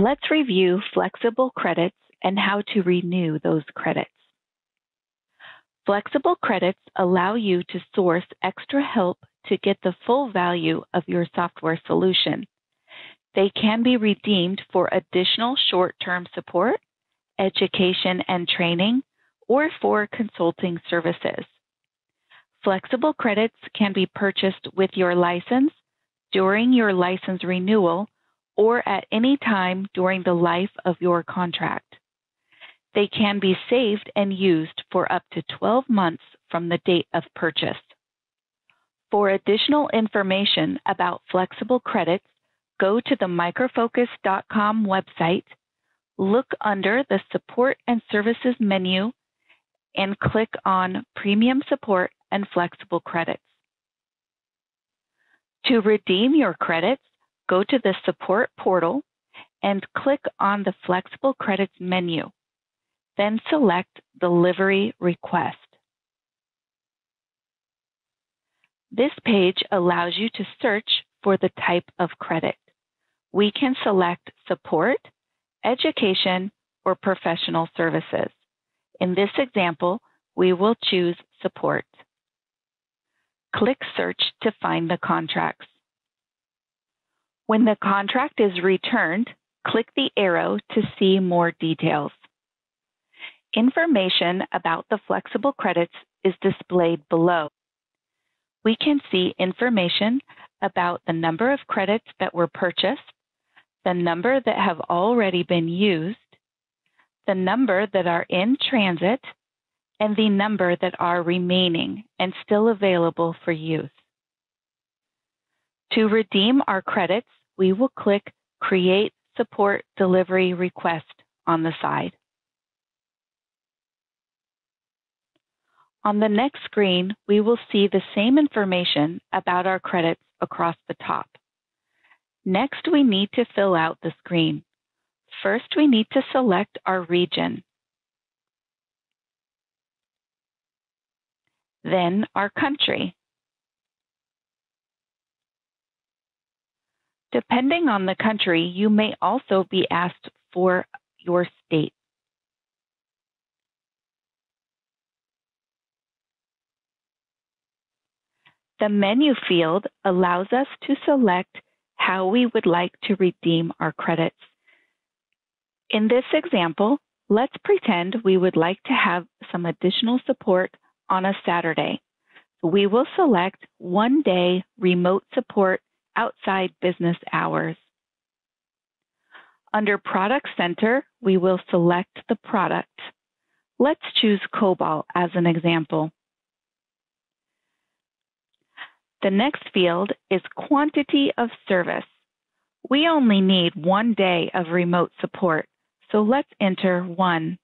Let's review flexible credits and how to renew those credits. Flexible credits allow you to source extra help to get the full value of your software solution. They can be redeemed for additional short-term support, education and training, or for consulting services. Flexible credits can be purchased with your license during your license renewal or at any time during the life of your contract. They can be saved and used for up to 12 months from the date of purchase. For additional information about flexible credits, go to the microfocus.com website, look under the Support and Services menu, and click on Premium Support and Flexible Credits. To redeem your credits, go to the Support portal and click on the Flexible Credits menu. Then select Delivery Request. This page allows you to search for the type of credit. We can select Support, Education, or Professional Services. In this example, we will choose Support. Click Search to find the contracts. When the contract is returned, click the arrow to see more details. Information about the flexible credits is displayed below. We can see information about the number of credits that were purchased, the number that have already been used, the number that are in transit, and the number that are remaining and still available for use. To redeem our credits, we will click Create Support Delivery Request on the side. On the next screen, we will see the same information about our credits across the top. Next, we need to fill out the screen. First, we need to select our region. Then our country. Depending on the country, you may also be asked for your state. The menu field allows us to select how we would like to redeem our credits. In this example, let's pretend we would like to have some additional support on a Saturday. We will select one day remote support outside business hours. Under Product Center, we will select the product. Let's choose COBOL as an example. The next field is quantity of service. We only need one day of remote support, so let's enter one.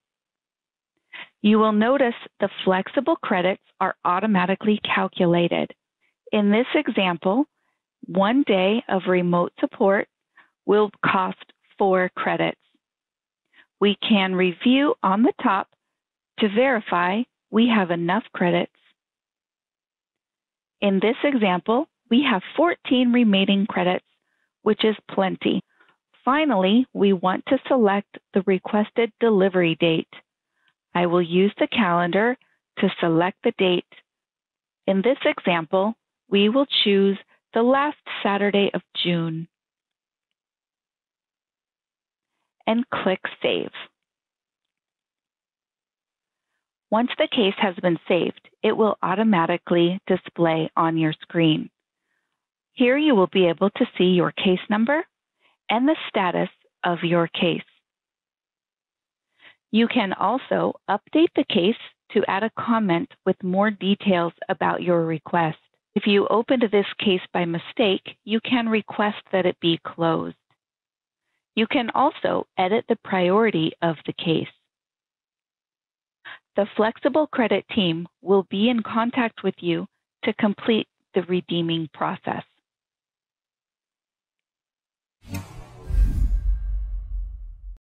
You will notice the flexible credits are automatically calculated. In this example, one day of remote support will cost four credits. We can review on the top to verify we have enough credits. In this example, we have 14 remaining credits, which is plenty. Finally, we want to select the requested delivery date. I will use the calendar to select the date. In this example, we will choose the last Saturday of June and click Save. Once the case has been saved, it will automatically display on your screen. Here you will be able to see your case number and the status of your case. You can also update the case to add a comment with more details about your request. If you opened this case by mistake, you can request that it be closed. You can also edit the priority of the case. The Flexible Credit team will be in contact with you to complete the redeeming process.